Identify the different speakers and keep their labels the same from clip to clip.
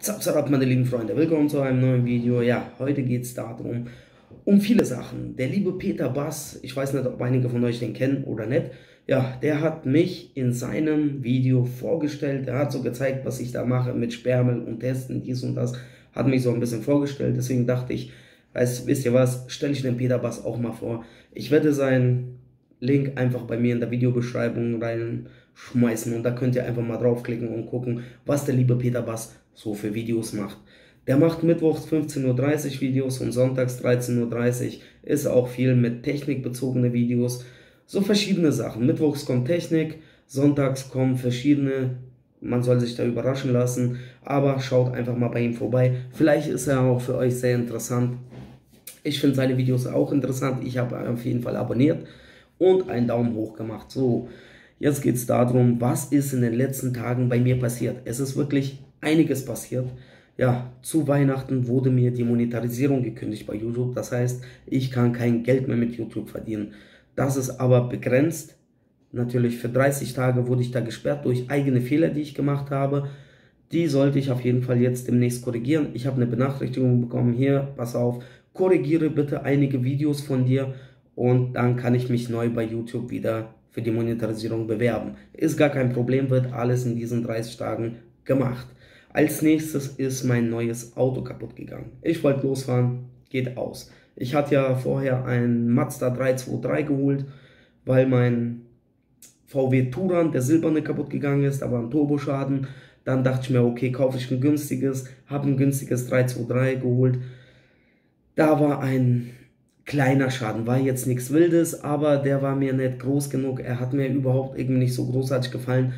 Speaker 1: Zap, zap, meine lieben Freunde, willkommen zu einem neuen Video. Ja, heute geht es darum, um viele Sachen. Der liebe Peter Bass, ich weiß nicht, ob einige von euch den kennen oder nicht, ja, der hat mich in seinem Video vorgestellt. Er hat so gezeigt, was ich da mache mit Sperrmüll und Testen, dies und das. Hat mich so ein bisschen vorgestellt, deswegen dachte ich, weißt, wisst ihr was, stelle ich den Peter Bass auch mal vor. Ich werde seinen Link einfach bei mir in der Videobeschreibung reinschmeißen und da könnt ihr einfach mal draufklicken und gucken, was der liebe Peter Bass so für Videos macht. Der macht mittwochs 15.30 Uhr Videos und sonntags 13.30 Uhr ist auch viel mit technikbezogene Videos. So verschiedene Sachen. Mittwochs kommt Technik, sonntags kommen verschiedene, man soll sich da überraschen lassen, aber schaut einfach mal bei ihm vorbei. Vielleicht ist er auch für euch sehr interessant. Ich finde seine Videos auch interessant. Ich habe auf jeden Fall abonniert und einen Daumen hoch gemacht. So, jetzt geht es darum, was ist in den letzten Tagen bei mir passiert. Es ist wirklich einiges passiert. Ja, zu Weihnachten wurde mir die Monetarisierung gekündigt bei YouTube. Das heißt, ich kann kein Geld mehr mit YouTube verdienen. Das ist aber begrenzt. Natürlich für 30 Tage wurde ich da gesperrt durch eigene Fehler, die ich gemacht habe. Die sollte ich auf jeden Fall jetzt demnächst korrigieren. Ich habe eine Benachrichtigung bekommen. Hier, pass auf, korrigiere bitte einige Videos von dir und dann kann ich mich neu bei YouTube wieder für die Monetarisierung bewerben. Ist gar kein Problem, wird alles in diesen 30 Tagen gemacht. Als nächstes ist mein neues Auto kaputt gegangen. Ich wollte losfahren, geht aus. Ich hatte ja vorher ein Mazda 323 geholt, weil mein VW Touran, der silberne, kaputt gegangen ist, aber ein Turboschaden. Dann dachte ich mir, okay, kaufe ich ein günstiges, habe ein günstiges 323 geholt. Da war ein kleiner Schaden, war jetzt nichts Wildes, aber der war mir nicht groß genug. Er hat mir überhaupt irgendwie nicht so großartig gefallen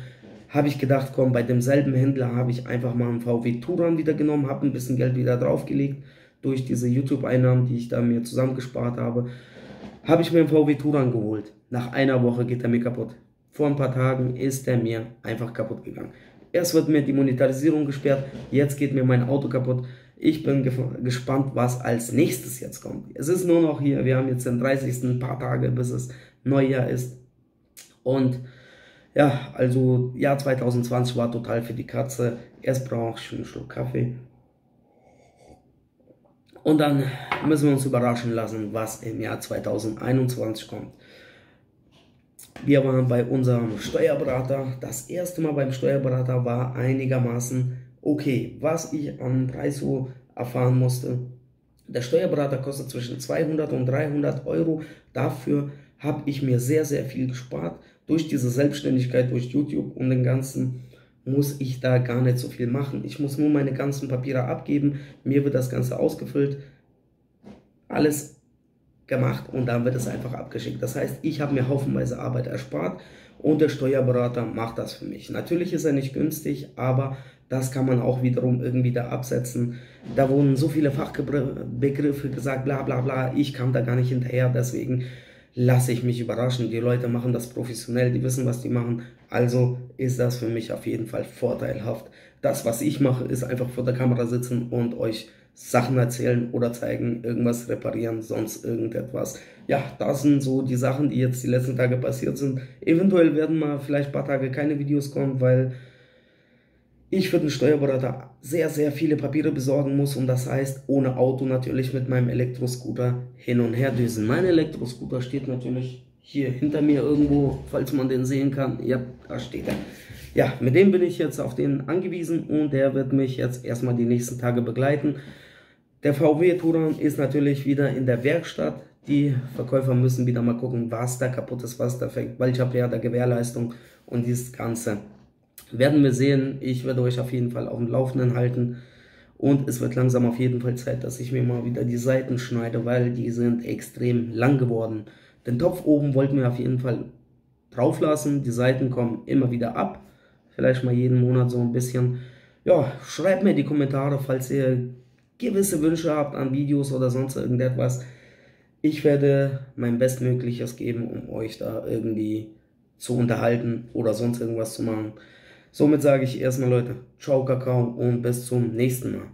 Speaker 1: habe ich gedacht, komm, bei demselben Händler habe ich einfach mal einen VW Touran wieder genommen, habe ein bisschen Geld wieder draufgelegt durch diese YouTube-Einnahmen, die ich da mir zusammengespart habe. Habe ich mir einen VW Touran geholt. Nach einer Woche geht er mir kaputt. Vor ein paar Tagen ist er mir einfach kaputt gegangen. Erst wird mir die Monetarisierung gesperrt, jetzt geht mir mein Auto kaputt. Ich bin gespannt, was als nächstes jetzt kommt. Es ist nur noch hier, wir haben jetzt den 30. ein paar Tage, bis es Neujahr ist. Und ja, also Jahr 2020 war total für die Katze. Erst brauche ich einen Schluck Kaffee. Und dann müssen wir uns überraschen lassen, was im Jahr 2021 kommt. Wir waren bei unserem Steuerberater. Das erste Mal beim Steuerberater war einigermaßen okay. Was ich am Preis so erfahren musste. Der Steuerberater kostet zwischen 200 und 300 Euro. Dafür habe ich mir sehr, sehr viel gespart durch diese Selbstständigkeit, durch YouTube und den ganzen, muss ich da gar nicht so viel machen. Ich muss nur meine ganzen Papiere abgeben, mir wird das Ganze ausgefüllt, alles gemacht und dann wird es einfach abgeschickt. Das heißt, ich habe mir haufenweise Arbeit erspart und der Steuerberater macht das für mich. Natürlich ist er nicht günstig, aber das kann man auch wiederum irgendwie da absetzen. Da wurden so viele Fachbegriffe gesagt, bla bla bla, ich kam da gar nicht hinterher, deswegen lasse ich mich überraschen. Die Leute machen das professionell, die wissen, was die machen. Also ist das für mich auf jeden Fall vorteilhaft. Das, was ich mache, ist einfach vor der Kamera sitzen und euch Sachen erzählen oder zeigen, irgendwas reparieren, sonst irgendetwas. Ja, das sind so die Sachen, die jetzt die letzten Tage passiert sind. Eventuell werden mal vielleicht ein paar Tage keine Videos kommen, weil ich für den Steuerberater sehr, sehr viele Papiere besorgen muss und das heißt, ohne Auto natürlich mit meinem Elektroscooter hin und her düsen. Mein Elektroscooter steht natürlich hier hinter mir irgendwo, falls man den sehen kann. Ja, da steht er. Ja, mit dem bin ich jetzt auf den angewiesen und der wird mich jetzt erstmal die nächsten Tage begleiten. Der VW Touran ist natürlich wieder in der Werkstatt. Die Verkäufer müssen wieder mal gucken, was da kaputt ist, was da fängt, welcher Wert der Gewährleistung und dieses Ganze. Werden wir sehen. Ich werde euch auf jeden Fall auf dem Laufenden halten. Und es wird langsam auf jeden Fall Zeit, dass ich mir mal wieder die Seiten schneide, weil die sind extrem lang geworden. Den Topf oben wollten wir auf jeden Fall drauf lassen. Die Seiten kommen immer wieder ab. Vielleicht mal jeden Monat so ein bisschen. Ja, schreibt mir die Kommentare, falls ihr gewisse Wünsche habt an Videos oder sonst irgendetwas. Ich werde mein Bestmögliches geben, um euch da irgendwie zu unterhalten oder sonst irgendwas zu machen. Somit sage ich erstmal Leute, ciao Kakao und bis zum nächsten Mal.